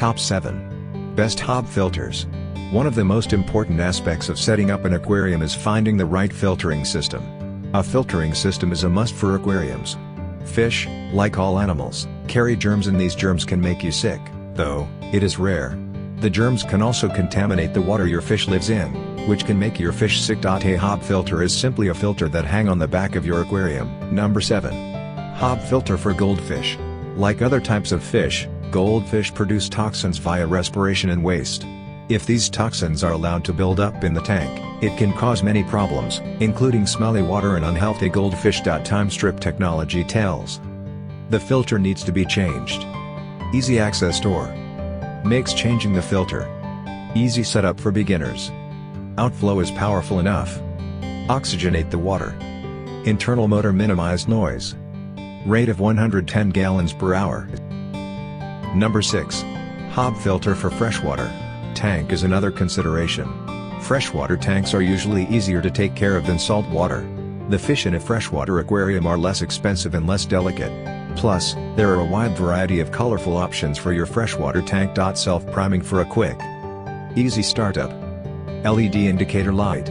Top 7. Best Hob Filters. One of the most important aspects of setting up an aquarium is finding the right filtering system. A filtering system is a must for aquariums. Fish, like all animals, carry germs and these germs can make you sick, though, it is rare. The germs can also contaminate the water your fish lives in, which can make your fish sick. A hob filter is simply a filter that hang on the back of your aquarium. Number 7. Hob filter for goldfish. Like other types of fish, goldfish produce toxins via respiration and waste. If these toxins are allowed to build up in the tank, it can cause many problems, including smelly water and unhealthy goldfish. Time strip technology tells. The filter needs to be changed. Easy access door. Makes changing the filter. Easy setup for beginners. Outflow is powerful enough. Oxygenate the water. Internal motor minimize noise. Rate of 110 gallons per hour. Number 6. Hob filter for freshwater. Tank is another consideration. Freshwater tanks are usually easier to take care of than salt water. The fish in a freshwater aquarium are less expensive and less delicate. Plus, there are a wide variety of colorful options for your freshwater tank. Self-priming for a quick, easy startup. LED indicator light.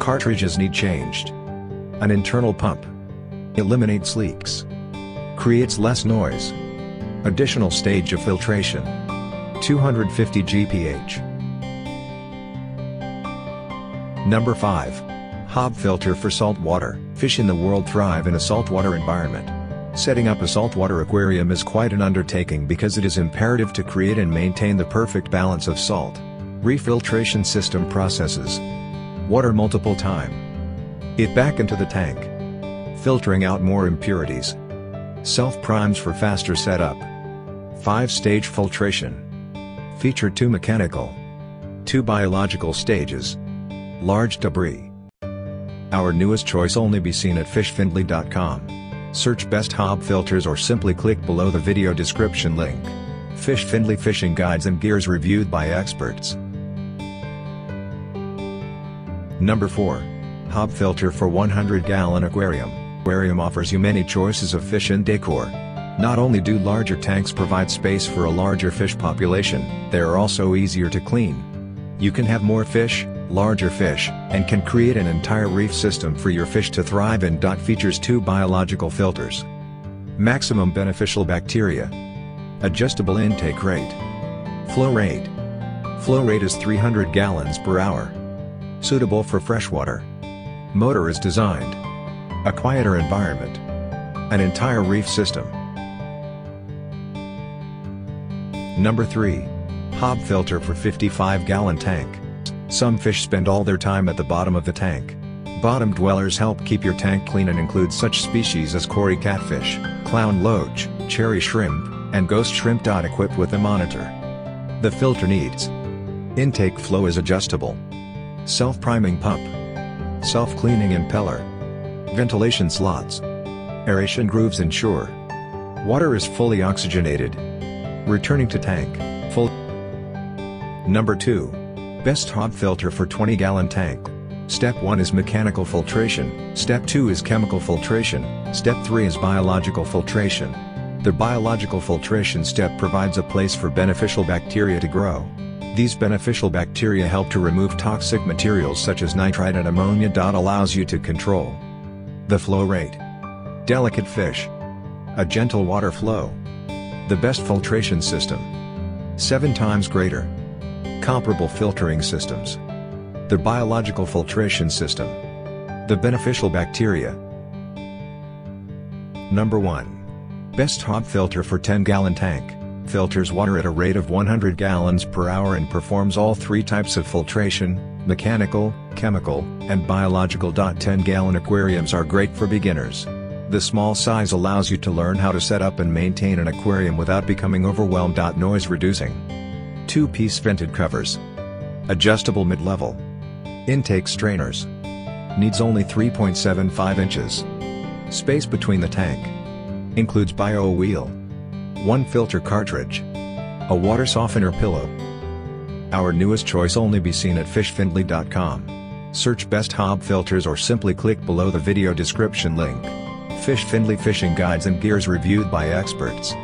Cartridges need changed. An internal pump. Eliminates leaks. Creates less noise. Additional stage of filtration. 250 GPH. Number 5. Hob filter for salt water. Fish in the world thrive in a saltwater environment. Setting up a saltwater aquarium is quite an undertaking because it is imperative to create and maintain the perfect balance of salt. Refiltration system processes water multiple time. It back into the tank. Filtering out more impurities. Self-primes for faster setup. 5-stage filtration. Feature 2 mechanical. 2 biological stages. Large debris. Our newest choice only be seen at fishfindly.com. Search best hob filters or simply click below the video description link. FishFindly fishing guides and gears reviewed by experts. Number 4. Hob filter for 100 gallon aquarium. Aquarium offers you many choices of fish and decor. Not only do larger tanks provide space for a larger fish population, they are also easier to clean. You can have more fish, larger fish, and can create an entire reef system for your fish to thrive in. Features two biological filters. Maximum beneficial bacteria. Adjustable intake rate. Flow rate. Flow rate is 300 gallons per hour. Suitable for freshwater. Motor is designed. A quieter environment. An entire reef system. Number 3. Hob filter for 55 gallon tank. Some fish spend all their time at the bottom of the tank. Bottom dwellers help keep your tank clean and include such species as Cory catfish, clown loach, cherry shrimp, and ghost shrimp. Equipped with a monitor. The filter needs. Intake flow is adjustable. Self-priming pump. Self-cleaning impeller. Ventilation slots. Aeration grooves ensure. Water is fully oxygenated. Returning to tank, full. Number 2. Best hob filter for 20 gallon tank. Step 1 is mechanical filtration, Step 2 is chemical filtration, Step 3 is biological filtration. The biological filtration step provides a place for beneficial bacteria to grow. These beneficial bacteria help to remove toxic materials such as nitrite and ammonia. Allows you to control the flow rate. Delicate fish. A gentle water flow. The best filtration system. 7 times greater. Comparable filtering systems. The biological filtration system. The beneficial bacteria. Number 1. Best hob filter for 10 gallon tank. Filters water at a rate of 100 gallons per hour and performs all three types of filtration, mechanical, chemical, and biological. 10 gallon aquariums are great for beginners. The small size allows you to learn how to set up and maintain an aquarium without becoming overwhelmed. Noise reducing. 2-piece vented covers. Adjustable mid-level. Intake strainers. Needs only 3.75 inches. Space between the tank. Includes bio wheel. One filter cartridge. A water softener pillow. Our newest choice only be seen at fishfindly.com. Search best hob filters or simply click below the video description link. FishFindly fishing guides and gears reviewed by experts.